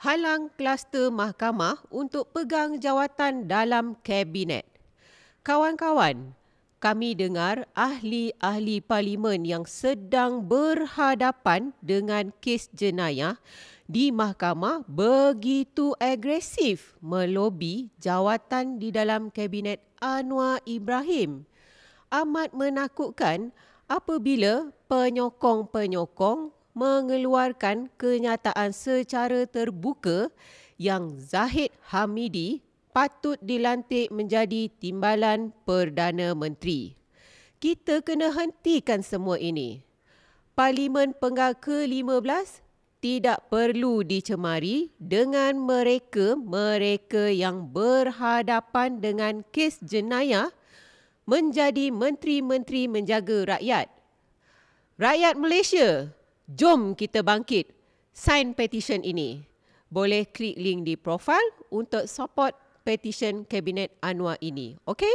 halang kluster mahkamah untuk pegang jawatan dalam kabinet. Kawan-kawan, kami dengar ahli-ahli parlimen yang sedang berhadapan dengan kes jenayah di mahkamah begitu agresif melobi jawatan di dalam kabinet Anwar Ibrahim. Amat menakutkan apabila penyokong-penyokong mengeluarkan kenyataan secara terbuka yang Zahid Hamidi patut dilantik menjadi timbalan Perdana Menteri. Kita kena hentikan semua ini. Parlimen Penggal ke-15 tidak perlu dicemari dengan mereka-mereka yang berhadapan dengan kes jenayah menjadi menteri-menteri menjaga rakyat. Rakyat Malaysia, Jom kita bangkit. Sign petition ini. Boleh klik link di profil untuk support petition Kabinet Anwar ini. Okay?